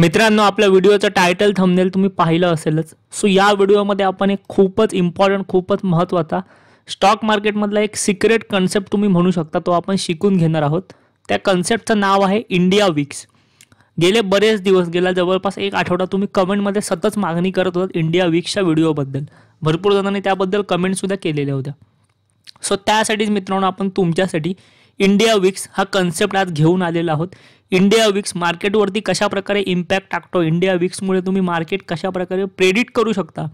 मित्रांनो आपल्या व्हिडिओचं title thumbnail तुम्ही पाहिलं असेलच. सो या व्हिडिओमध्ये आपण एक खूपच इम्पॉर्टंट खूपच महत्त्वाचा स्टॉक मार्केटमधला एक सिक्रेट कन्सेप्ट तुम्ही म्हणू शकता तो आपण शिकून घेणार आहोत. त्या कन्सेप्टचं नाव आहे इंडिया विक्स गेले बरेच दिवस गेला जवळपास एक आठवडा तुम्ही कमेंटमध्ये सतत मागणी करत होतात इंडिया विक्सच्या व्हिडिओबद्दल. भरपूर जणांनी त्याबद्दल कमेंटसुद्धा केलेल्या होत्या. सो त्यासाठीच मित्रांनो आपण तुमच्यासाठी इंडिया विक्स हा कन्सेप्ट आज घेऊन आलेला आहोत. इंडिया विक्स मार्केटवरती कशा प्रकारे इम्पॅक्ट टाकतो? इंडिया विक्समुळे तुम्ही मार्केट कशा प्रकारे प्रेडिट करू शकता?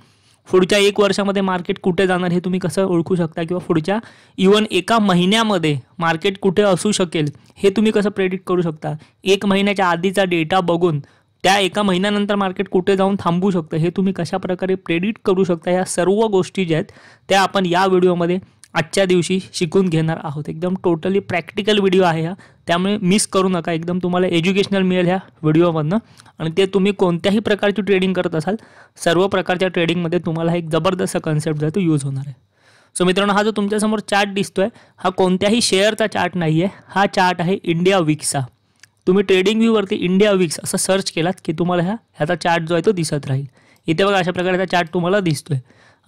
पुढच्या एक वर्षामध्ये मार्केट कुठे जाणार हे तुम्ही कसं ओळखू शकता? किंवा पुढच्या इवन एका महिन्यामध्ये मार्केट कुठे असू शकेल हे तुम्ही कसं प्रेडिक्ट करू शकता? एक महिन्याच्या आधीचा डेटा बघून त्या एका महिन्यानंतर मार्केट कुठे जाऊन थांबू शकतं हे तुम्ही कशा प्रकारे प्रेडिक्ट करू शकता? या सर्व गोष्टी ज्या आहेत त्या आपण या व्हिडिओमध्ये आजच्या दिवशी शिकून घेणार आहोत. एकदम टोटली प्रॅक्टिकल व्हिडिओ आहे हा. त्यामुळे मिस करू नका. एकदम तुम्हाला एज्युकेशनल मिळेल ह्या व्हिडिओमधनं आणि ते तुम्ही कोणत्याही प्रकारची ट्रेडिंग करत असाल सर्व प्रकारच्या ट्रेडिंगमध्ये तुम्हाला एक जबरदस्त कन्सेप्ट जो तो यूज होणार आहे. सो मित्रांनो हा जो तुमच्यासमोर चार्ट दिसतोय हा कोणत्याही शेअरचा चार्ट नाही आहे हा चार्ट आहे इंडिया विक्सचा तुम्ही ट्रेडिंग व्ह्यूवरती इंडिया विक्स असं सर्च केलात की तुम्हाला ह्या ह्याचा चार्ट जो आहे तो दिसत राहील. इथे बघा अशा प्रकारचा चार्ट तुम्हाला दिसतोय.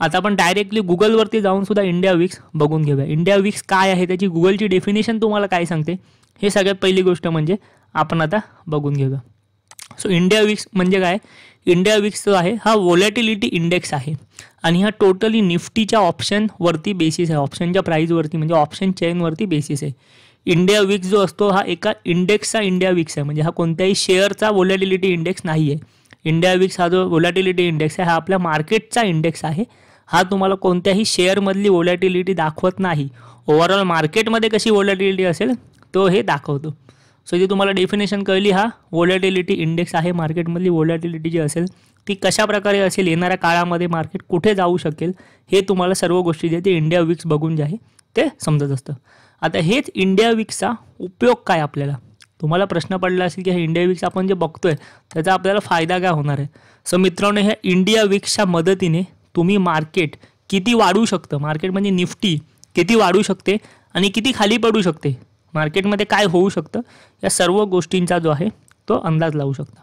आता आपण डायरेक्टली गुगलवरती जाऊन सुद्धा इंडिया विक्स बघून घेऊया. इंडिया विक्स काय आहे? त्याची गुगलची डेफिनेशन तुम्हाला काय सांगते? हे सगळ्यात पहिली गोष्ट म्हणजे आपण आता बघून घेऊया. सो इंडिया विक्स म्हणजे काय? इंडिया विक्स जो आहे हा वॉलेटिलिटी इंडेक्स आहे. आणि हा टोटली निफ्टीच्या ऑप्शनवरती बेसिस आहे. ऑप्शनच्या प्राईजवरती म्हणजे ऑप्शन चेनवरती बेसिस आहे. इंडिया विक्स जो असतो हा एका इंडेक्सचा इंडिया विक्स आहे. म्हणजे हा कोणत्याही शेअरचा वॉलेटिलिटी इंडेक्स नाही आहे इंडिया विक्स हा जो वॉलेटिलिटी इंडेक्स आहे हा आपल्या मार्केटचा इंडेक्स आहे. हा तुम्हाला कोणत्याही शेअरमधली वोलॅटिलिटी दाखवत नाही. ओव्हरऑल मार्केटमध्ये कशी वोलॅटिलिटी असेल तो हे दाखवतो. सो जी तुम्हाला डेफिनेशन कळली हा. वोलॅटिलिटी इंडेक्स आहे मार्केटमधली वोलॅटिलिटी जी असेल, ती कशा प्रकारे असेल, येणाऱ्या मार्केट कुठे जाऊ शकेल, हे तुम्हाला सर्व गोष्टी जे ते इंडिया विक्स बघून जे आहे, ते समजत असतं. आता हेच इंडिया विक्सचा उपयोग काय आपल्याला? तुम्हाला प्रश्न पडला की हा इंडिया विक्स आपण जे बघतोय, त्याचा आपल्याला फ़ायदा काय होणार आहे? सो मित्रांनो, ह्या इंडिया विक्सच्या मदतीने तुम्ही मार्केट किती वाढू शकतं? मार्केट म्हणजे निफ्टी किती वाढू शकते आणि किती खाली पडू शकते? मार्केटमध्ये काय होऊ शकतं? या सर्व गोष्टींचा जो आहे तो अंदाज लावू शकता.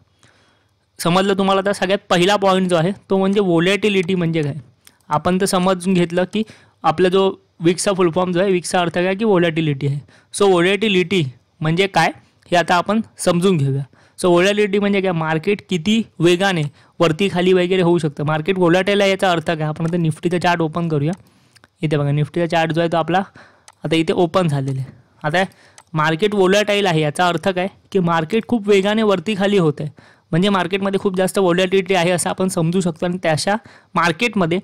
समजलं तुम्हाला? तर सगळ्यात पहिला पॉईंट जो आहे तो म्हणजे वोलॅटिलिटी म्हणजे काय? आपण तर समजून घेतलं की आपला जो विक्सचा फुलफॉर्म जो आहे विक्सचा अर्थ काय? की वोलॅटिलिटी आहे. सो वोलॅटिलिटी म्हणजे काय? हे आता आपण समजून घेऊया. सो वोलॅटिलिटी म्हणजे काय? मार्केट किती वेगाने वरती खाली वगैरे होऊ शकतं. मार्केट वोलॅटाईल आहे याचा अर्थ काय? आपण आता निफ्टीचा चार्ट ओपन करूया. इथे बघा निफ्टीचा चार्ट जो आहे तो आपला आता इथे ओपन झालेला आहे. आता मार्केट वोलॅटाईल आहे याचा अर्थ काय? की मार्केट खूप वेगाने वरती खाली होत आहे. म्हणजे मार्केटमध्ये खूप जास्त वोलॅटिलिटी आहे असं आपण समजू शकतो. आणि त्याशा मार्केटमध्ये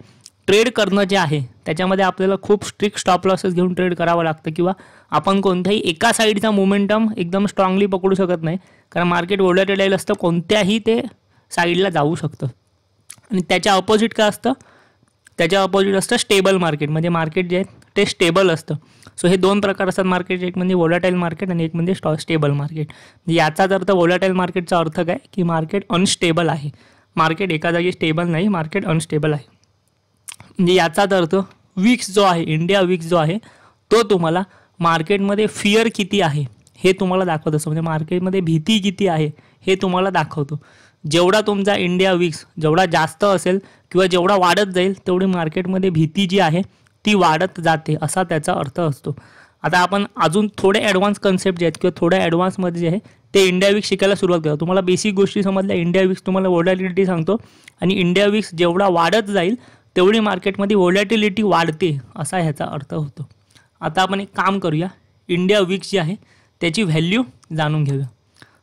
ट्रेड करणं जे आहे त्याच्यामध्ये आपल्याला खूप स्ट्रिक्ट स्टॉप लॉसेस घेऊन ट्रेड करावं लागतं. किंवा आपण कोणत्याही एका साईडचा मोमेंटम एकदम स्ट्रॉंगली पकडू शकत नाही. कारण मार्केट वोलॅटिलाईल असतं, कोणत्याही ते साईडला जाऊ शकतं. आणि त्याच्या अपोजिट काय असतं? त्याच्या अपोजिट असतं स्टेबल मार्केट म्हणजे मार्केट जे आहे ते स्टेबल असतं. सो हे दोन प्रकार असतात मार्केट एक म्हणजे वोलाटाईल मार्केट आणि एक म्हणजे स्टॉ स्टेबल मार्केट याचाच अर्थ वोलाटाईल मार्केटचा अर्थ काय? की मार्केट अनस्टेबल आहे. मार्केट एका जागी स्टेबल नाही मार्केट अनस्टेबल आहे. म्हणजे याचाच अर्थ विक्स जो आहे इंडिया विक्स जो आहे तो तुम्हाला मार्केटमध्ये फिअर किती आहे? हे तुम्हाला दाखवत असतो. म्हणजे मार्केटमध्ये भीती किती आहे हे तुम्हाला दाखवतो. जेवढा तुमचा इंडिया विक्स जेवढा जास्त असेल किंवा जेवढा वाढत जाईल तेवढी मार्केटमध्ये भीती जी आहे ती वाढत जाते असा त्याचा अर्थ असतो. आता आपण अजून थोडे ॲडव्हान्स कन्सेप्ट जे आहेत किंवा थोड्या ॲडव्हान्समध्ये जे आहे ते इंडिया विक्स शिकायला सुरुवात करा तुम्हाला बेसिक गोष्टी समजल्या इंडिया विक्स तुम्हाला वोलॅटिलिटी सांगतो. आणि इंडिया विक्स जेवढा वाढत जाईल तेवढी मार्केटमध्ये वोलॅटिलिटी वाढते असा ह्याचा अर्थ होतो. आता आपण एक काम करूया. इंडिया विक्स जे आहे त्याची व्हॅल्यू जाणून घेऊया.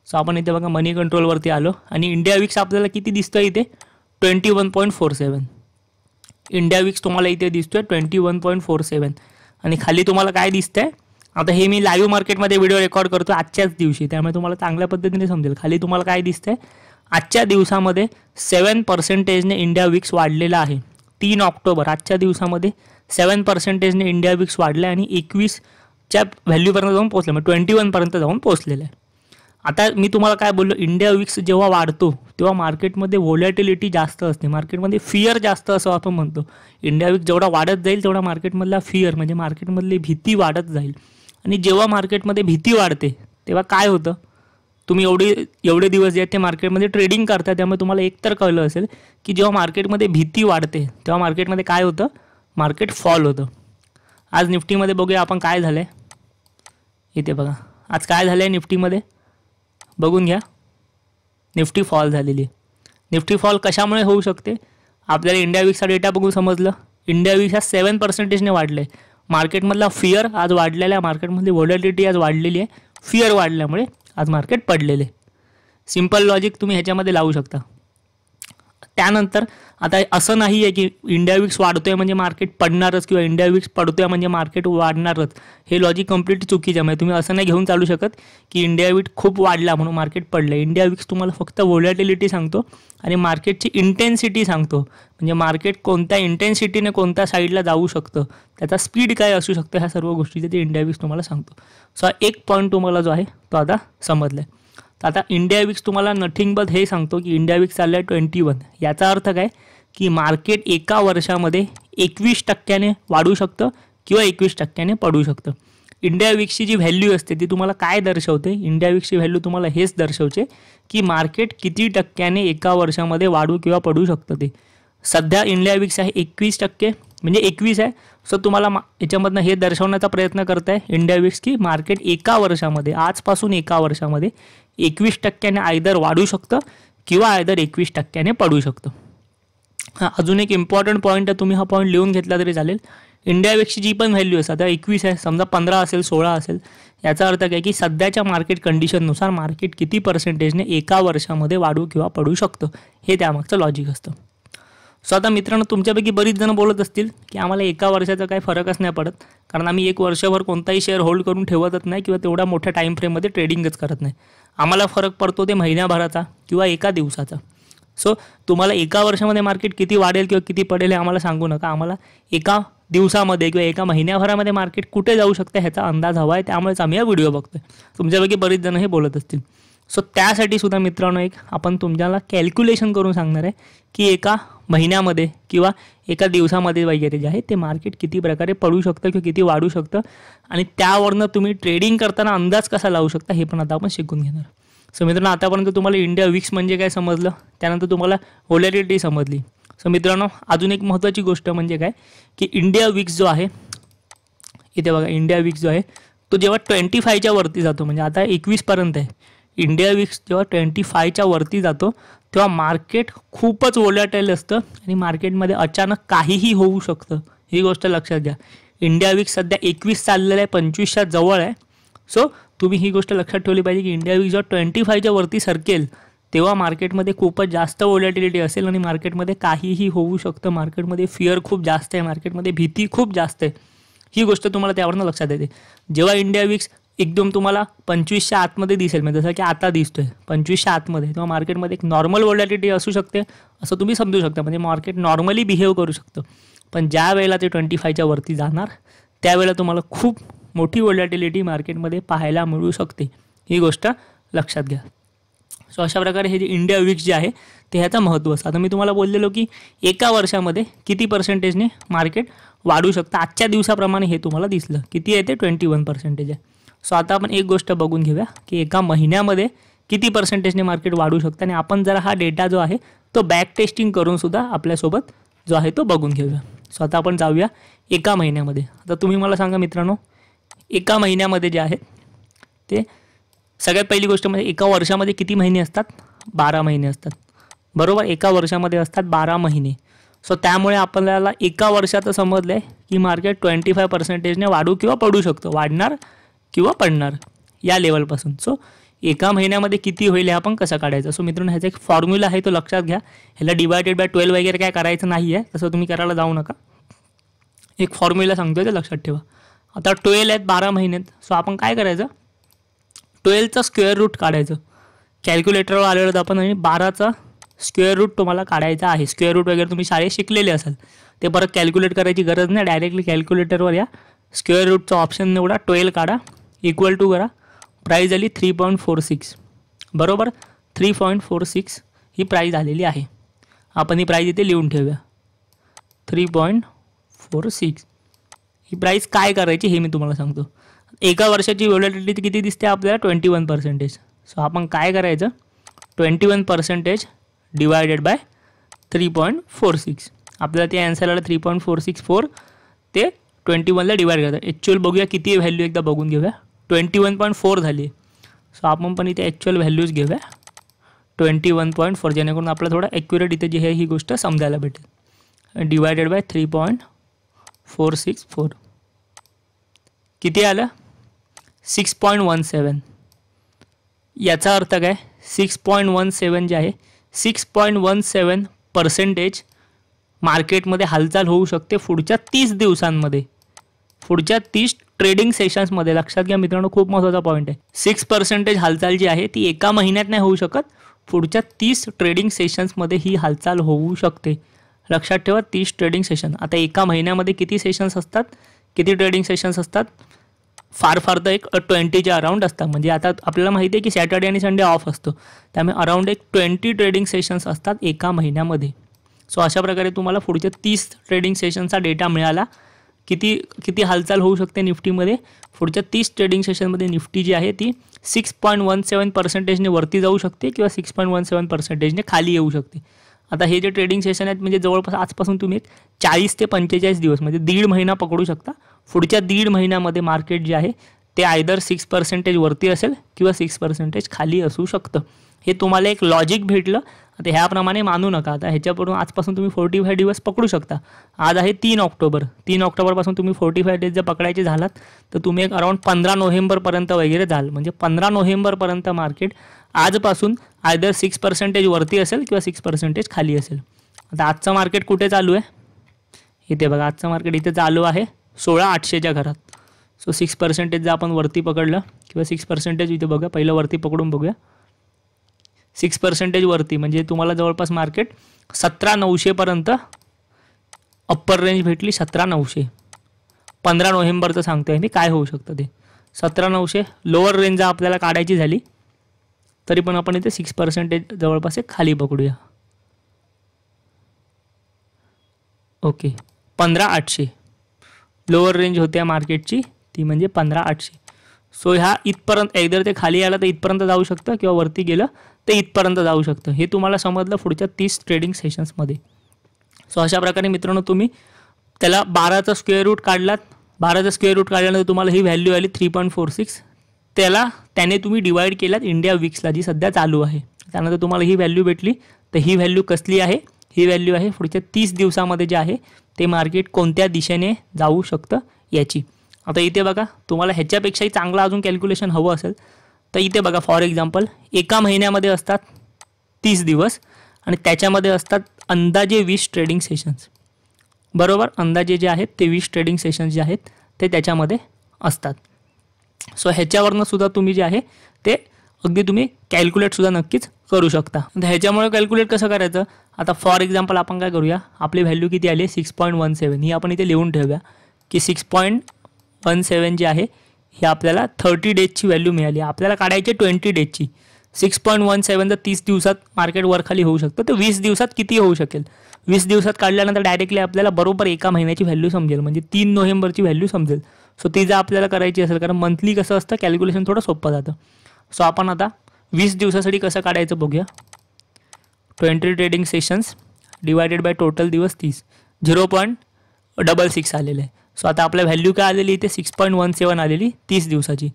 सो आपण इथे बघा मनी कंट्रोलवरती आलो. आणि इंडिया विक्स आपल्याला किती दिसतं इथे? Twenty one point four seven India VIX तुम्हाला इथे दिसतोय twenty one point four seven आणि खाली तुम्हाला काय दिसतंय? आता हे मी लाईव्ह मार्केटमध्ये व्हिडिओ रेकॉर्ड करतो आजच्याच दिवशी. त्यामुळे तुम्हाला चांगल्या पद्धतीने समजेल. खाली तुम्हाला काय दिसतंय? आजच्या दिवसामध्ये सेवन पर्सेंटेजने इंडिया विक्स वाढलेला आहे. तीन ऑक्टोबर आजच्या दिवसामध्ये सेवन पर्सेंटेजने इंडिया विक्स वाढलं आहे आणि च्या व्हॅल्यूपर्यंत जाऊन पोहोचलं. म्हणजे ट्वेंटी वनपर्यंत जाऊन पोहोचलेलं. आहे आता मी तुम्हाला काय बोललो? इंडिया विक्स जेव्हा वाढतो तेव्हा मार्केटमध्ये व्होलॅटिलिटी जास्त असते. मार्केटमध्ये फिअर जास्त असं आपण म्हणतो. इंडिया विक्स जेवढा वाढत जाईल तेवढा मार्केटमधला फिअर म्हणजे मार्केटमधली भीती वाढत जाईल. आणि जेव्हा मार्केटमध्ये भीती वाढते तेव्हा काय होतं? तुम्ही एवढे एवढे दिवस जे आहेत ते मार्केटमध्ये ट्रेडिंग करता. त्यामुळे तुम्हाला एकतर कळलं असेल की जेव्हा मार्केटमध्ये भीती वाढते तेव्हा मार्केटमध्ये काय होतं? मार्केट फॉल होतं. आज निफ्टीमध्ये बघूया आपण काय झालं आहे इथे बघा. आज काय झालं आहे निफ्टीमध्ये? बघून घ्या. निफ्टी फॉल झालेली. निफ्टी फॉल कशामुळे होऊ शकते? आपल्याला इंडिया विक्सचा डेटा बघून समजलं. इंडिया विक्स ह्या सेवन पर्सेंटेजने वाढलं आहे मार्केटमधला फिअर आज वाढलेला आहे. मार्केटमधली वॉलिडिटी आज वाढलेली आहे. फिअर वाढल्यामुळे आज मार्केट पडलेले सिम्पल लॉजिक तुम्ही ह्याच्यामध्ये लावू शकता. त्यानंतर आता असं नाही आहे की इंडिया विक्स वाढतोय म्हणजे मार्केट पडणारच किंवा इंडिया विक्स पडतोय म्हणजे मार्केट वाढणारच. हे लॉजिक कंप्लीट चुकीचं आहे. तुम्ही असं नाही घेऊन चालू शकत की इंडिया विक्स खूप वाढला म्हणून मार्केट पडलं इंडिया विक्स तुम्हाला फक्त वोलॅटिलिटी सांगतो आणि मार्केटची इंटेन्सिटी सांगतो. म्हणजे मार्केट कोणत्या इंटेन्सिटीने कोणत्या साईडला जाऊ शकतं, त्याचा स्पीड काय असू शकतं, ह्या सर्व गोष्टीचे ते इंडिया विक्स तुम्हाला सांगतो. सो एक पॉईंट तुम्हाला जो आहे तो आता समजला आहे तर आता इंडिया विक्स तुम्हाला नथिंग बट हे सांगतो की इंडिया विक्स चाललं आहे ट्वेंटी वन याचा अर्थ काय? की मार्केट एका वर्षामध्ये एकवीस टक्क्याने वाढू शकतं किंवा एकवीस टक्क्याने पडू शकतं. इंडिया विक्सची जी व्हॅल्यू असते ती तुम्हाला काय दर्शवते? इंडिया विक्सची व्हॅल्यू तुम्हाला हेच दर्शवते की मार्केट किती टक्क्याने एका वर्षामध्ये वाढू किंवा पडू शकतं ते. सध्या इंडिया विक्स आहे एकवीस टक्के म्हणजे एकवीस आहे. सो तुम्हाला मा याच्यामधनं हे दर्शवण्याचा प्रयत्न करत आहे इंडिया विक्स की मार्केट एका वर्षामध्ये आजपासून एका वर्षामध्ये एकवीस टक्क्याने आयदर वाढू शकतं किंवा आयदर एकवीस टक्क्याने पडू शकतं. हां अजून एक इम्पॉर्टंट पॉईंट आहे तुम्ही हा पॉईंट लिहून घेतला तरी चालेल. इंडिया विक्सची जी पण व्हॅल्यू आहे आता एकवीस आहे समजा पंधरा असेल सोळा असेल याचा अर्थ काय की सध्याच्या मार्केट कंडिशननुसार मार्केट किती पर्सेंटेजने एका वर्षामध्ये वाढू किंवा पडू शकतं हे त्यामागचं लॉजिक असतं. सो आता मित्रांनो, तुमच्यापैकी बरीच जण बोलत असतील की आम्हाला एका वर्षाचा काही फरकच नाही पडत, कारण आम्ही एक वर्षभर कोणताही शेअर होल्ड करून नाही किंवा तेवढ्या मोठ्या टाईम फ्रेममध्ये ट्रेडिंगच करत नाही. आम्हाला फरक पडतो ते महिन्याभराचा किंवा एका दिवसाचा. सो, तुम्हाला एका वर्षामध्ये मार्केट किती वाढेल किंवा किती पडेल हे आम्हाला सांगू नका. आम्हाला एका दिवसामध्ये मार्केट कुठे जाऊ शकते ह्याचा अंदाज हवा आहे, त्यामुळेच आम्ही हा व्हिडिओ बघतोय. तुमच्यापैकी बरेच जण हे बोलत सो त्यासाठी सुद्धा मित्रांनो एक आपण तुमच्याला कॅल्क्युलेशन करून सांगणार आहे की एका महिन्यामध्ये किंवा एका दिवसामध्ये जे आहे ते मार्केट किती प्रकारे पडू शकतं किंवा किती वाढू शकतं आणि ट्रेडिंग करताना अंदाज कसा लावू शकता हे पण आता आपण शिकून घेणार सो मित्रांनो, आतापर्यंत तुम्हाला इंडिया विक्स म्हणजे काय समजलं? त्यानंतर तुम्हाला होलॅरिटी समजली. सो मित्रांनो, अजून एक महत्त्वाची गोष्ट म्हणजे काय? की इंडिया विक्स जो आहे, इथे बघा इंडिया विक्स जो आहे तो जेव्हा ट्वेंटी फायच्या वरती म्हणजे आता एकवीसपर्यंत आहे इंडिया विक्स जेव्हा ट्वेंटी फायच्या वरती जातो तेव्हा मार्केट खूपच ओलाटेल असतं आणि मार्केटमध्ये अचानक काहीही होऊ शकतं. ही गोष्ट लक्षात घ्या. इंडिया विक्स सध्या एकवीस चाललेलं आहे पंचवीसच्या जवळ आहे. सो तुम्ही ही गोष्ट लक्षात ठेवली पाहिजे की इंडिया विक्स जेव्हा ट्वेंटी फायच्या वरती सरकेल तेव्हा मार्केटमध्ये खूपच जास्त ओलॅटिलिटी असेल आणि मार्केटमध्ये काहीही होऊ शकतं. मार्केटमध्ये फिअर खूप जास्त आहे मार्केटमध्ये भीती खूप जास्त आहे. ही गोष्ट तुम्हाला त्यावरनं लक्षात येते. जेव्हा इंडिया विक्स एकदम तुम्हाला पंचवीसच्या आतमध्ये दिसेल. म्हणजे जसं की आता दिसतोय. पंचवीसच्या आतमध्ये. तेव्हा मार्केटमध्ये एक नॉर्मल वोलॅटिलिटी असू शकते असं तुम्ही समजू शकता. म्हणजे मार्केट नॉर्मली बिहेव करू शकतं. पण ज्या वेळेला ते ट्वेंटी फायच्या वरती जाणार त्यावेळेला तुम्हाला खूप मोठी वोलॅटिलिटी मार्केटमध्ये पाहायला मिळू शकते. ही गोष्ट लक्षात घ्या. सो अशा प्रकारे हे जे इंडिया विक्स जे आहे ते ह्याचं महत्त्व असतं. आता मी तुम्हाला बोललेलो की एका वर्षामध्ये किती पर्सेंटेजने मार्केट वाढू शकतं? आजच्या दिवसाप्रमाणे हे तुम्हाला दिसलं. किती आहे ते? ट्वेंटी वन पर्सेंटेज आहे. सो आता आपण एक गोष्ट बघून घेऊया की एका महिन्यामध्ये किती पर्सेंटेजने मार्केट वाढू शकतं? आणि आपण जरा हा डेटा जो आहे तो बॅक टेस्टिंग करून सुद्धा आपल्यासोबत जो आहे तो बघून घेऊया. सो आता आपण जाऊया एका महिन्यामध्ये. आता तुम्ही मला सांगा मित्रांनो, एका जे आहेत ते सगळ्यात पहिली गोष्ट म्हणजे एका वर्षामध्ये किती महिने असतात? बारा महिने असतात. बरोबर? एका वर्षामध्ये असतात बारा महिने. सो त्यामुळे आपल्याला एका वर्षात समजलं आहे की मार्केट ट्वेंटी फाय पर्सेंटेजने वाढू किंवा पडू शकतो. वाढणार किंवा पडणार या लेवलपासून. सो एका महिन्यामध्ये किती होईल हे आपण कसं काढायचं? सो मित्रांनो, ह्याचा एक फॉर्म्युला आहे तो लक्षात घ्या. ह्याला डिवायडेड बाय ट्वेल्व वगैरे काय करायचं नाही आहे तसं तुम्ही करायला जाऊ नका. एक फॉर्म्युला सांगतोय, ते लक्षात ठेवा. आता ट्वेल्व आहेत, बारा महिन्यात सो आपण काय करायचं? स्क्वेअर रूट काढायचं. कॅल्क्युलेटरवर आलेलं तर आपण आणि बाराचा स्क्वेअर रूट तुम्हाला काढायचा आहे. स्क्वेअर रूट वगैरे तुम्ही शाळेत शिकलेले असाल. ते परत कॅल्क्युलेट गरज नाही. डायरेक्टली कॅल्क्युलेटरवर या स्क्वेअर रूटचा ऑप्शन निवडा ट्वेल्व काढा. इक्वल टू करा? प्राईज आली थ्री पॉईंट फोर सिक्स बरोबर? थ्री पॉईंट फोर सिक्स ही प्राईज आलेली आहे. आपण ही प्राईज इथे लिहून ठेवूया. थ्री पॉईंट फोर सिक्स ही प्राईस काय करायची हे मी तुम्हाला सांगतो. एका वर्षाची व्हॉलिडिटी किती दिसते ट्वेंटी वन पर्सेंटेज सो आपण काय करायचं? Twenty one percentage divided by three point four six आपल्याला ते ॲन्सर आलं three point four six four ते ट्वेंटी वनला डिवाईड करतात. ॲक्च्युअल बघूया किती व्हॅल्यू एकदा बघून घेऊया. ट्वेंटी वन पॉईंट फोर झाली. सो आपण पण इथे ॲक्च्युअल व्हॅल्यूज घेऊया. ट्वेंटी वन पॉईंट फोर जेणेकरून आपला थोडं ॲक्युरेट इथे जी आहे ही गोष्ट समजायला भेटेल. Divided by three point four six four किती आलं? सिक्स पॉईंट वन सेवन याचा अर्थ काय? सिक्स पॉईंट वन सेवन जे आहे six point one seven percentage मार्केटमध्ये हालचाल होऊ शकते पुढच्या तीस दिवसांमध्ये. पुढच्या तीस ट्रेडिंग सेशन्समध्ये लक्षात घ्या मित्रांनो, खूप महत्त्वाचा पॉईंट आहे. सिक्स पर्सेंटेज हालचाल जी आहे, ती एका महिन्यात नाही होऊ शकत. पुढच्या तीस ट्रेडिंग सेशन्समध्ये ही हालचाल होऊ शकते. लक्षात ठेवा, तीस ट्रेडिंग सेशन आता एका महिन्यामध्ये किती सेशन्स असतात? किती ट्रेडिंग सेशन्स असतात? फार फार तर एक ट्वेंटीच्या अराउंड असतात. म्हणजे आता आपल्याला माहिती आहे की सॅटर्डे आणि संडे ऑफ़ असतो. त्यामुळे अराउंड एक ट्वेंटी ट्रेडिंग सेशन्स असतात एका महिन्यामध्ये. सो अशा प्रकारे तुम्हाला पुढच्या तीस ट्रेडिंग सेशनचा डेटा मिळाला. किती किती हालचाल होऊ शकते निफ्टीमध्ये? पुढच्या तीस ट्रेडिंग सेशनमध्ये निफ्टी जी आहे ती सिक्स पॉईंट वन सेवन पर्सेंटेजने वरती जाऊ शकते किंवा सिक्स पॉईंट वन सेवन पर्सेंटेजने खाली येऊ शकते. आता हे जे ट्रेडिंग सेशन आहेत म्हणजे जवळपास आजपासून तुम्ही एक चाळीस ते पंचेचाळीस दिवस म्हणजे दीड महिना पकडू शकता. पुढच्या दीड महिन्यामध्ये मार्केट जे आहे ते आयदर सिक्स पर्सेंटेज वरती असेल किंवा सिक्स पर्सेंटेज खाली असू शकतं. हे तुम्हाला एक लॉजिक भेटलं. आता ह्याप्रमाणे मानू नका. आता ह्याच्याकडून आजपासून तुम्ही फोर्टी फाय दिवस पकडू शकता. आज आहे तीन ऑक्टोबर. तीन ऑक्टोबरपासून तुम्ही फोर्टी फाय डेज़ जर पकडायचे झालात, तर तुम्ही एक अराउंड पंधरा नोव्हेंबरपर्यंत वगैरे जाल. म्हणजे पंधरा नोव्हेंबरपर्यंत मार्केट आजपासून आयदर सिक्स पर्सेंटेज वरती असेल किंवा सिक्स पर्सेंटेज खाली असेल. आता आजचं मार्केट कुठे चालू आहे? इथे बघा. आजचं मार्केट इथे चालू आहे सोळा आठशेच्या घरात. सो सिक्स पर्सेंटेज जर आपण वरती पकडलं, किंवा सिक्स पर्सेंटेज इथे बघा, पहिलं वरती पकडून बघूया. सिक्स पर्सेंटेज वरती, म्हणजे तुम्हाला जवळपास मार्केट सतरा नऊशेपर्यंत अप्पर रेंज भेटली सतरा नऊशे. पंधरा नोव्हेंबरचं सांगतो आहे मी, काय होऊ शकतं ते. सतरा नऊशे लोअर रेंज आपल्याला काढायची झाली, तरी पण आपण इथे सिक्स पर्सेंटेज जवळपास एक खाली पकडूया. ओके पंधरा आठशे. लोअर रेंज होत्या मार्केटची ती म्हणजे पंधरा आठशे. सो ह्या इथपर्यंत एकदा ते खाली आलं तर इथपर्यंत जाऊ शकतं किंवा वरती गेलं तर इथपर्यंत जाऊ शकतं. हे तुम्हाला समजलं पुढच्या तीस ट्रेडिंग सेशन्समध्ये सो अशा प्रकारे मित्रांनो तुम्ही त्याला बाराचा स्क्वेअर रूट काढलात. बाराचा स्क्वेअर रूट काढल्यानंतर तुम्हाला ही व्हॅल्यू आली थ्री पॉईंट फोर सिक्स त्याला त्याने तुम्ही डिवाईड केलात इंडिया विक्सला जी सध्या चालू आहे. त्यानंतर तुम्हाला ही व्हॅल्यू भेटली. तर ही व्हॅल्यू कसली आहे? ही व्हॅल्यू आहे पुढच्या तीस दिवसामध्ये जे आहे ते मार्केट कोणत्या दिशेने जाऊ शकतं याची. आता इथे बघा, तुम्हाला ह्याच्यापेक्षाही चांगलं अजून कॅल्क्युलेशन हवं असेल. तर इथे बघा फॉर एक्झाम्पल एका महिन्यामध्ये तीस दिवस आणि अंदाजे वीस ट्रेडिंग सेशन्स बरोबर? अंदाजे जे आहेत ते वीस ट्रेडिंग सेशन्स जे आहेत, ते सो ह्याच्यावरनं तुम्ही जे आहे, ते अगदी तुम्ही कॅल्क्युलेटसुद्धा नक्कीच करू शकता. ह्याच्यामुळे कॅल्क्युलेट कसं करायचं? आता फॉर एक्झाम्पल आपण काय करूया? आपली व्हॅल्यू किती सिक्स पॉईंट वन सेवन ही आपण इथे लिहून ठेवूया की सिक्स पॉईंट वन सेवन जी आहे ही आपल्याला थर्टी डेजची व्हॅल्यू मिळाली. आपल्याला काढायची ट्वेंटी डेजची सिक्स पॉईंट वन सेवन तर तीस दिवसात मार्केट वरखाली होऊ शकतं तर वीस दिवसात किती होऊ शकेल? वीस दिवसात काढल्यानंतर डायरेक्टली आपल्याला बरोबर एका महिन्याची व्हॅल्यू समजेल. म्हणजे तीन नोव्हेंबरची व्हॅल्यू समजेल. सो ती जर आपल्याला करायची असेल कारण मंथली कसं असतं कॅल्क्युलेशन थोडं सोपं जातं. सो आपण आता वीस दिवसासाठी कसं काढायचं बघूया. Twenty trading sessions divided by total दिवस तीस. झिरो पॉईंट डबल सिक्स आलेलं आहे. सो आता आपल्या व्हॅल्यू काय आलेली इथे? सिक्स पॉईंट वन सेवन आलेली तीस दिवसाची.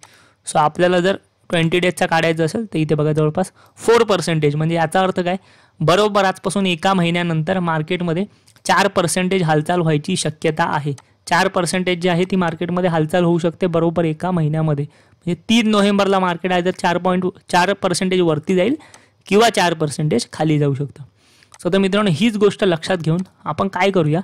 सो आपल्याला जर ट्वेंटी डेजचा काढायचं असेल, तर इथे बघा जवळपास फोर पर्सेंटेज म्हणजे याचा अर्थ काय? बरोबर आजपासून एका महिन्यानंतर मार्केटमध्ये चार पर्सेंटेज हालचाल व्हायची शक्यता आहे. चार पर्सेंटेज जी आहे, ती मार्केटमध्ये हालचाल होऊ शकते बरोबर एका महिन्यामध्ये. तीन नोव्हेंबरला मार्केट आहे, जर चार पॉईंट चार पर्सेंटेज वरती जाईल किंवा चार पर्सेंटेज खाली जाऊ शकतं. सो तर मित्रांनो, हीच गोष्ट लक्षात घेऊन आपण काय करूया?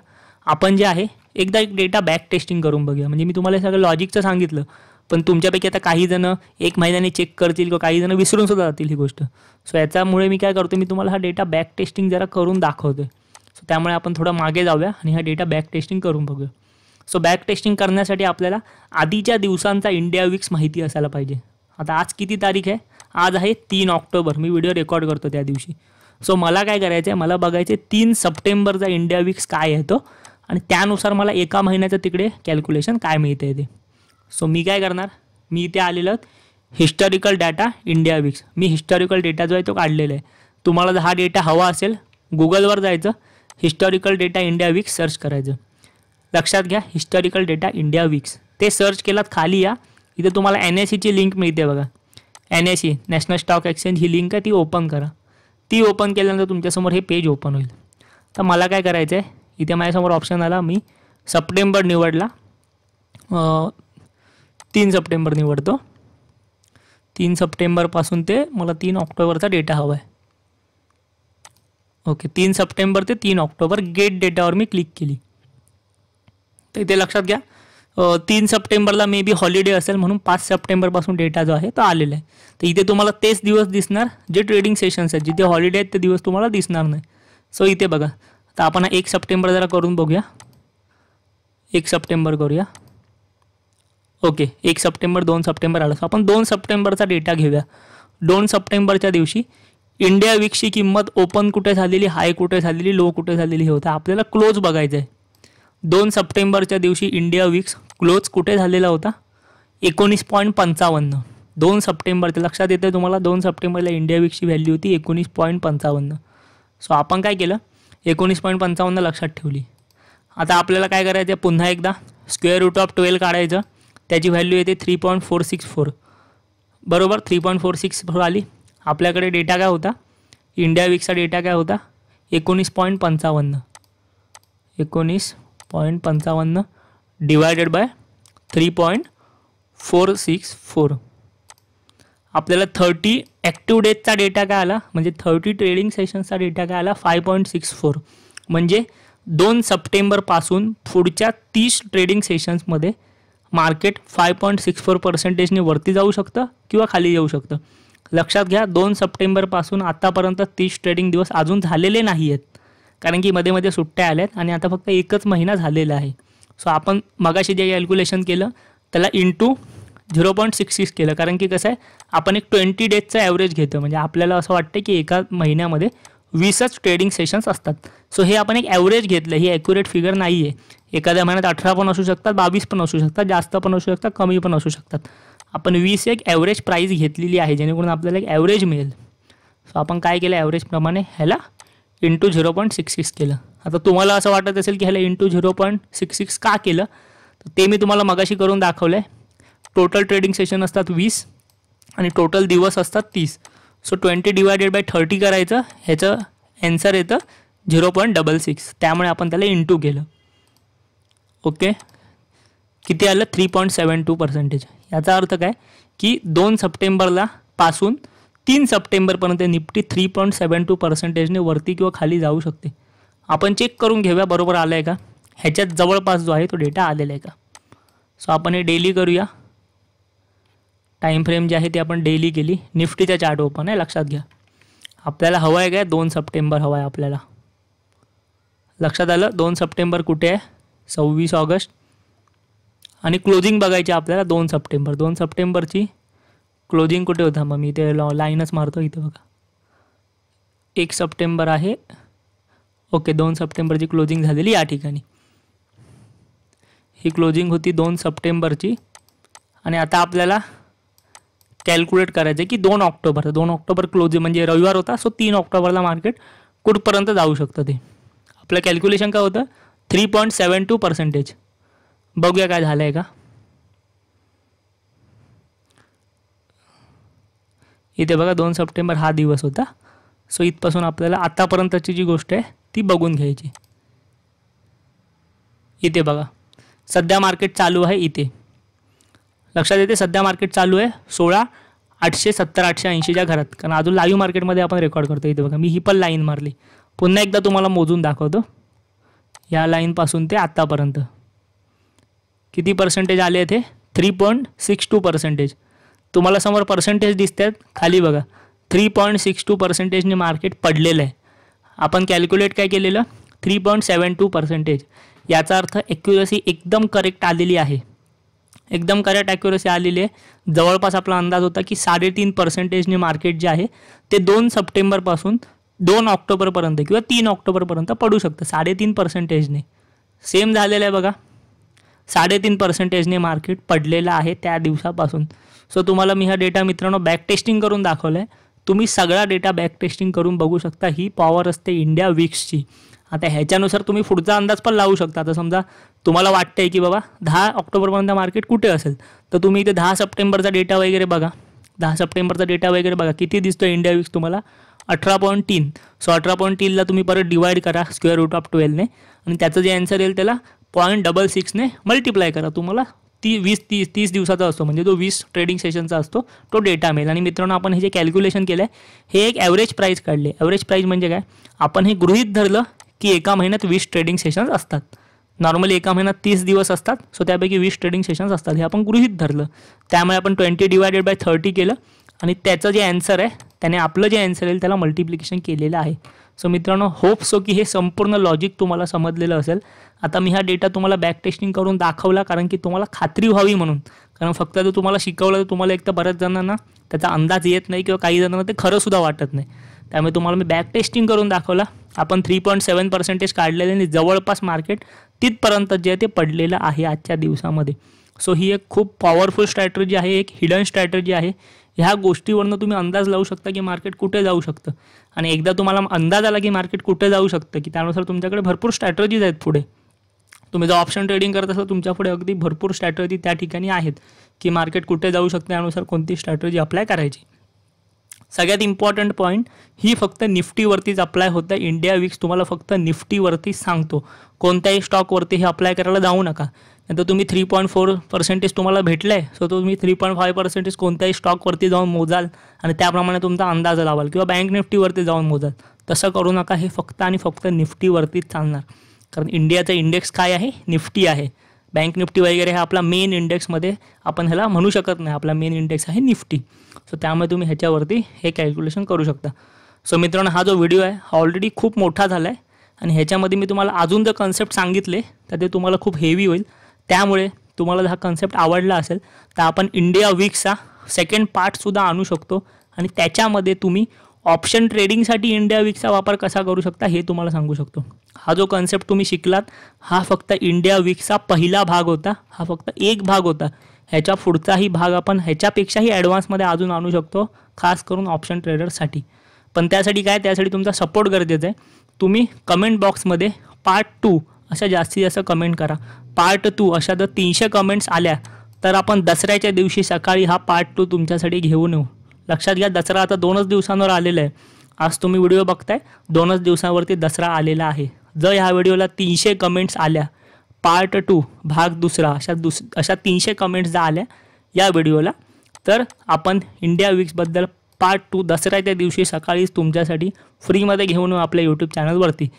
जे आहे एकदा एक डेटा बॅक टेस्टिंग करून बघूया. म्हणजे मी तुम्हाला सगळं लॉजिकचं सांगितलं. पण आता काही जण एक महिन्याने चेक करतील किंवा काही जण विसरून सुद्धा ही गोष्ट. सो याच्यामुळे मी काय करतो मी तुम्हाला हा डेटा बॅक टेस्टिंग जरा करून दाखवतो सो त्यामुळे आपण थोडं मागे जाऊया हा डेटा बॅक टेस्टिंग करून बघूया. सो बॅक टेस्टिंग करण्यासाठी आपल्याला आधीच्या दिवसांचा इंडिया विक्स माहिती असायला आता आज किती तारीख आहे? आज आहे तीन ऑक्टोबर. मी व्हिडिओ रेकॉर्ड करतो त्या सो मला काय करायचं आहे मला बघायचे तीन सप्टेंबरचा इंडिया विक्स काय आहे तो. आणि त्यानुसार मला एका महिन्याचं तिकडे कॅल्क्युलेशन काय मिळतं आहे ते. सो मी काय करणार? मी इथे आलेलं हिस्टॉरिकल डाटा इंडिया विक्स मी हिस्टॉरिकल डेटा जो आहे तो काढलेला आहे. तुम्हाला जर हा डेटा हवा असेल गुगलवर जायचं. Historical data India VIX search करायचं. लक्षात घ्या हिस्टॉरिकल डेटा इंडिया विक्स ते सर्च केलात खाली या. इथे तुम्हाला एन एस सीची लिंक मिळते बघा. N S C national stock exchange ही लिंक आहे ती ओपन करा. ती ओपन केल्यानंतर तुमच्यासमोर हे पेज ओपन होईल. तर मला काय करायचं आहे इथे माझ्यासमोर ऑप्शन आला. मी सप्टेंबर निवडला. तीन सप्टेंबर निवडतो. तीन सप्टेंबरपासून ते मला तीन ऑक्टोबरचा डेटा हवा आहे ओके, तीन सप्टेंबर ते तीन ऑक्टोबर गेट डेटावर मी क्लिक केली. तर इथे लक्षात घ्या. तीन सप्टेंबरला मे बी हॉलिडे पाच सप्टेंबरपासून डेटा जो आहे तो आलेला आहे. तर इथे तुम्हाला दिवस दिसणार जे ट्रेडिंग सेशन्स आहेत. जिथे हॉलिडे दिवस तुम्हाला दिसणार नाही. सो इथे बघा. तर आपण एक सप्टेंबर जरा करून बघूया. एक सप्टेंबर करूया. ओके, एक सप्टेंबर, दोन सप्टेंबर आलं. आपण दोन सप्टेंबरचा डेटा घेऊया. दोन सप्टेंबरच्या दिवशी इंडिया विकची किंमत ओपन कुठे हाय कुठे लो कुठे झालेली हे होतं. क्लोज बघायचं आहे दोन सप्टेंबरच्या दिवशी इंडिया विक्स क्लोज कुठे होता? एकोणीस पॉईंट पंचावन्न. दोन सप्टेंबरच्या, लक्षात येतं तुम्हाला, दोन सप्टेंबरला इंडिया विक्सची व्हॅल्यू होती एकोणीस पॉईंट पंचावन्न. सो, आपण काय एकोणीस पॉईंट पंचावन्न लक्षात ठेवली. आता आपल्याला काय करायचं आहे पुन्हा एकदा स्क्वेअर रूट ऑफ़ ट्वेल्व काढायचं. त्याची व्हॅल्यू येते three point four six four बरोबर? Three point four six four आली. आपल्याकडे डेटा काय होता? इंडिया विकचा डेटा काय होता? एकोणीस पॉईंट पंचावन्न. एकोणीस पॉईंट पंचावन्न divided by three point four six four आपल्याला थर्टी ॲक्टिव्ह डेजचा डेटा काय आला म्हणजे थर्टी ट्रेडिंग सेशन्सचा डेटा काय आला फाय पॉईंट सिक्स फोर म्हणजे दोन सप्टेंबरपासून पुढच्या तीस trading सेशन्समध्ये market five point six four पर्सेंटेजने वरती जाऊ शकतं किंवा खाली येऊ शकतं. लक्षात घ्या दोन सप्टेंबरपासून आत्तापर्यंत तीस ट्रेडिंग दिवस अजून झालेले नाही आहेत कारण की मध्ये मध्ये सुट्ट्या आल्या आहेत आणि आता फक्त एकच महिना झालेला आहे. सो आपण मगाशी जे कॅल्क्युलेशन केलं त्याला into zero point six six केलं. कारण की कसं आहे, आपण एक ट्वेंटी डेजचं ॲव्हरेज घेतो म्हणजे आपल्याला असं वाटतं की एका महिन्यामध्ये वीसच ट्रेडिंग सेशन्स असतात. सो हे आपण एक ॲव्हरेज घेतलं. ही फिगर नाही आहे एखाद्या महिन्यात अठरा पण असू शकतात, बावीस पण असू जास्त पण असू कमी पण असू शकतात. वीस एक ॲव्हरेज प्राईस घेतलेली आपल्याला एक ॲव्हरेज मिळेल. सो आपण काय केलं? ॲव्हरेजप्रमाणे ह्याला into zero point six six केलं. आता तुम्हाला असं वाटत की ह्याला into zero point six six का केलं? तर ते मी तुम्हाला मगाशी करून दाखवलं आहे टोटल ट्रेडिंग सेशन असतात वीस आणि टोटल दिवस असतात तीस. So twenty divided by thirty करायचं, ह्याचं ॲन्सर येतं झिरो पॉईंट डबल सिक्स त्यामुळे आपण इंटू केलं. ओके किती आलं? Three point seven two percentage याचा अर्थ काय? की दोन सप्टेंबरला पासून तीन सप्टेंबरपर्यंत Nifty three point seven two पर्सेंटेजने वरती किंवा खाली जाऊ शकते. आपण चेक करून घेऊया, बरोबर आलं आहे का? ह्याच्यात जवळपास जो आहे तो डेटा आलेला आहे का? सो आपण हे डेली करूया. टाईम फ्रेम जे आहे ते आपण डेली केली. निफ्टीचा चार्ट ओपन आहे, लक्षात घ्या. आपल्याला हवं आहे काय? दोन सप्टेंबर हवं आहे आपल्याला. लक्षात आलं? दोन सप्टेंबर कुठे आहे? सव्वीस ऑगस्ट. आणि क्लोजिंग बघायची आपल्याला दोन सप्टेंबर. दोन सप्टेंबरची क्लोजिंग कुठे होता? मग मी ते लाईनच मारतो इथे बघा. एक सप्टेंबर आहे. ओके, दोन सप्टेंबरची क्लोजिंग झालेली ही क्लोजिंग होती दोन सप्टेंबरची. आणि आता आपल्याला कॅल्क्युलेट करायचं की दोन ऑक्टोबर दोन ऑक्टोबर क्लोजिंग म्हणजे रविवार होता सो तीन ऑक्टोबरला मार्केट कुठपर्यंत जाऊ शकतं ते? आपलं कॅल्क्युलेशन काय होतं? Three point seven two percentage बघूया काय झालं आहे का? इथे बघा, दोन सप्टेंबर हा दिवस होता. सो इथपासून आपल्याला आतापर्यंतची जी गोष्ट आहे, ती बघून घ्यायची. इथे बघा. सध्या मार्केट चालू आहे इथे. लक्षात येते सध्या मार्केट चालू आहे सोळा आठशे सत्तर आठशे ऐंशीच्या घरात. कारण अजून लाईव्ह मार्केटमध्ये आपण रेकॉर्ड करतो इथे बघा. मी ही पण लाईन मारली. पुन्हा एकदा तुम्हाला मोजून दाखवतो. या लाईनपासून ते आत्तापर्यंत किती पर्सेंटेज आले ते three point six two percentage तुम्हाला समोर पर्सेंटेज दिसत आहेत खाली बघा. थ्री पॉईंट सिक्स टू पर्सेंटेजने मार्केट पडलेलं आहे. आपण कॅल्क्युलेट काय केलेलं? Three point seven two percentage याचा अर्थ ॲक्युरसी एकदम करेक्ट आलेली आहे. एकदम करेक्ट ॲक्युरसी आलेली आहे. जवळपास आपला अंदाज होता की साडेतीन पर्सेंटेजने मार्केट जे आहे, ते दोन सप्टेंबरपासून दोन ऑक्टोबरपर्यंत किंवा तीन ऑक्टोबरपर्यंत पडू शकतं, साडेतीन पर्सेंटेजने सेम झालेलं आहे बघा. साडेतीन पर्सेंटेजने मार्केट पडलेलं आहे त्या दिवसापासून. सो तुम्हाला मी हा डेटा मित्रांनो बॅक टेस्टिंग करून दाखवलं आहे तुम्ही सगळा डेटा बॅक टेस्टिंग करून बघू शकता ही पॉवर असते इंडिया विक्सची आता ह्याच्यानुसार तुम्ही पुढचा अंदाज पण लावू शकता. आता समजा तुम्हाला वाटतंय की बाबा, दहा ऑक्टोबरपर्यंत मार्केट कुठे असेल? तर तुम्ही इथे दहा सप्टेंबरचा डेटा वगैरे बघा. दहा सप्टेंबरचा डेटा वगैरे बघा. किती दिसतो इंडिया विक्स तुम्हाला? अठरा पॉईंट तीन. सो अठरा पॉईंट तीनला तुम्ही परत डिवाईड करा स्क्वेअर रूट ऑफ़ ट्वेल्वने आणि त्याचं जे आन्सर येईल त्याला पॉईंट डबल सिक्सने मल्टिप्लाय करा. तुम्हाला ती वीस, तीस तीस दिवसाचा असतो. म्हणजे तो वीस ट्रेडिंग सेशनचा असतो तो डेटा मिळेल. आणि मित्रांनो, आपण हे जे कॅल्क्युलेशन केलं आहे हे एक ॲव्हरेज प्राईस काढले. ॲव्हरेज प्राईस म्हणजे काय? आपण हे गृहीत धरलं की एका महिन्यात वीस ट्रेडिंग सेशन्स असतात. नॉर्मली एका महिन्यात तीस दिवस असतात. सो त्यापैकी वीस ट्रेडिंग सेशन्स असतात. हे आपण गृहित धरलं. त्यामुळे आपण ट्वेंटी डिवायडेड बाय थर्टी केलं. आणि त्याचं जे अँसर आहे त्याने आपलं जे अँसर येईल त्याला मल्टिप्लिकेशन केलेलं आहे. सो मित्रांनो होप सो की हे संपूर्ण लॉजिक तुम्हाला समजलेलं असेल. आता मी हा डेटा तुम्हाला बॅक टेस्टिंग करून दाखवला कारण की तुम्हाला खात्री व्हावी म्हणून. कारण फक्त जर तुम्हाला शिकवलं तर तुम्हाला एक तर बऱ्याच जणांना त्याचा अंदाज येत नाही किंवा काही जणांना ते खरंसुद्धा वाटत नाही. त्यामुळे तुम्हाला मी बॅक टेस्टिंग करून दाखवला. आपण थ्री पॉईंट सेवन पर्सेंटेज आणि जवळपास मार्केट तिथपर्यंत जे ते पडलेलं आहे आजच्या दिवसामध्ये. सो ही एक खूप पॉवरफुल स्ट्रॅटर्जी आहे, एक हिडन स्ट्रॅटर्जी आहे. ह्या गोष्टीवरनं तुम्ही अंदाज लावू शकता की मार्केट कुठे जाऊ शकतं. एकदा तुम्हाला अंदाज आला की मार्केट कुठे जाऊ शकतं, की त्यानुसार तुमच्याकडे भरपूर स्ट्रॅटर्जीज आहेत पुढे. तुम्ही जर ऑप्शन ट्रेडिंग करत असाल, तुमच्या पुढे भरपूर स्ट्रॅटर्जी त्या ठिकाणी आहेत, की मार्केट कुठे जाऊ शकतं त्यानुसार कोणती स्ट्रॅटर्जी अप्लाय करायची. सगळ्यात इम्पॉर्टंट पॉईंट ही फक्त निफ्टीवरतीच अप्लाय होतं. इंडिया विक्स तुम्हाला फक्त निफ्टीवरतीच सांगतो. कोणत्याही स्टॉकवरती हे अप्लाय करायला जाऊ नका. नंतर तुम्ही थ्री पॉईंट फोर पर्सेंटेज तुम्हाला भेटलं आहे सो तुम्ही थ्री पॉईंट फाय पर्सेंटेज कोणत्याही स्टॉकवरती जाऊन मोजाल आणि त्याप्रमाणे तुमचा अंदाज लावाल किंवा बँक निफ्टीवरती जाऊन मोजाल. तसं करू नका हे फक्त आणि फक्त निफ्टीवरतीच चालणार. कारण इंडियाचा इंडेक्स काय आहे? निफ्टी आहे. बँक निफ्टी वगैरे हे आपला मेन इंडेक्समध्ये आपण ह्याला म्हणू शकत नाही. आपला मेन इंडेक्स आहे निफ्टी. सो त्यामुळे तुम्ही ह्याच्यावरती हे कॅल्क्युलेशन करू शकता. सो मित्रांनो हा जो व्हिडिओ आहे हा ऑलरेडी खूप मोठा झाला आहे आणि ह्याच्यामध्ये मी तुम्हाला अजून जर कन्सेप्ट सांगितले तर ते तुम्हाला खूप हेवी होईल. त्यामुळे तुम्हाला हा कन्सेप्ट आवडला असेल तर आपण इंडिया वीकचा सेकंड पार्टसुद्धा आणू शकतो. आणि त्याच्यामध्ये तुम्ही ऑप्शन ट्रेडिंगसाठी इंडिया वीकचा वापर कसा करू शकता हे तुम्हाला सांगू शकतो. हा जो कन्सेप्ट तुम्ही शिकलात हा फक्त इंडिया वीकचा पहिला भाग होता. हा फक्त एक भाग होता. ह्याच्या पुढचाही भाग आपण ह्याच्यापेक्षाही ॲडव्हान्समध्ये अजून आणू शकतो खास करून ऑप्शन ट्रेडरसाठी पण त्यासाठी काय? त्यासाठी तुमचा सपोर्ट गरजेचं आहे. तुम्ही कमेंट बॉक्समध्ये पार्ट टू अशा जास्तीत जास्त कमेंट करा. पार्ट टू अशा जर तीनशे कमेंट्स आल्या तर आपण दसऱ्याच्या दिवशी सकाळी हा पार्ट टू तुमच्यासाठी घेऊन येऊ. लक्षात घ्या दसरा आता दोनच दिवसांवर आलेला आहे. आज तुम्ही व्हिडिओ बघताय दोनच दिवसांवरती दसरा आलेला आहे. जर ह्या व्हिडिओला तीनशे कमेंट्स आल्या पार्ट टू भाग दुसरा अशा दुस अशा तीनशे कमेंट्स जर आल्या या व्हिडिओला तर आपण इंडिया वीक्सबद्दल पार्ट टू दसऱ्याच्या दिवशी सकाळीच तुमच्यासाठी फ्रीमध्ये घेऊन आपल्या यूट्यूब चॅनलवरती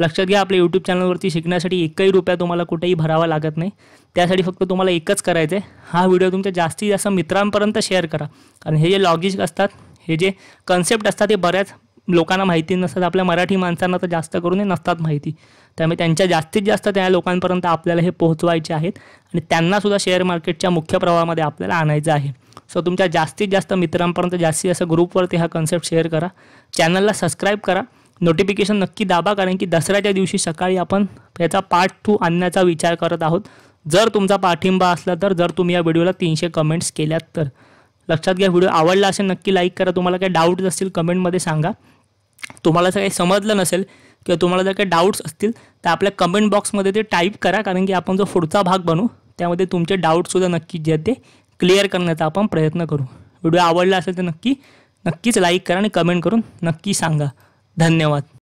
लक्षात घ्या, आपल्या यूट्यूब चॅनलवरती शिकण्यासाठी एकही रुपया तुम्हाला कुठेही भरावा लागत नाही. त्यासाठी फक्त तुम्हाला एकच करायचं आहे. हा व्हिडिओ तुमच्या जास्तीत जास्त मित्रांपर्यंत शेअर करा. कारण हे जे लॉजिक असतात, हे जे कन्सेप्ट असतात ते बऱ्याच लोकांना माहिती नसतात. मराठी माणसांना तर जास्त करून नसतात माहिती. त्यामुळे जास्तीत जास्त त्या लोकांपर्यंत आपल्याला हे पोहोचवायचे आहेत. आणि त्यांनासुद्धा शेअर मार्केटच्या मुख्य प्रवाहामध्ये आपल्याला सो तुमच्या जास्तीत जास्त मित्रांपर्यंत जास्तीत जास्त ग्रुपवरती हा कन्सेप्ट शेअर करा. चॅनलला सबस्क्राईब करा. नोटिफिकेशन नक्की दाबा, कारण की दसऱ्याच्या दिवशी सकाळी आपण याचा पार्ट टू आणण्याचा विचार करत आहोत. जर तुमचा पाठिंबा असला तर, जर तुम्ही या व्हिडिओला तीनशे कमेंट्स केल्यात तर. लक्षात घ्या व्हिडिओ आवडला असेल, नक्की लाईक करा. तुम्हाला काही डाऊट्स असतील कमेंटमध्ये सांगा. तुम्हाला जर काही समजलं नसेल किंवा तुम्हाला जर काही डाऊट्स असतील, तर आपल्या कमेंट बॉक्समध्ये ते टाईप करा, कारण की आपण जो पुढचा भाग बनवू त्यामध्ये तुमचे डाऊटसुद्धा नक्की जे ते क्लिअर करण्याचा आपण प्रयत्न करू. व्हिडिओ आवडला असेल तर नक्की, नक्कीच लाईक करा कमेंट करून नक्की सांगा. धन्यवाद.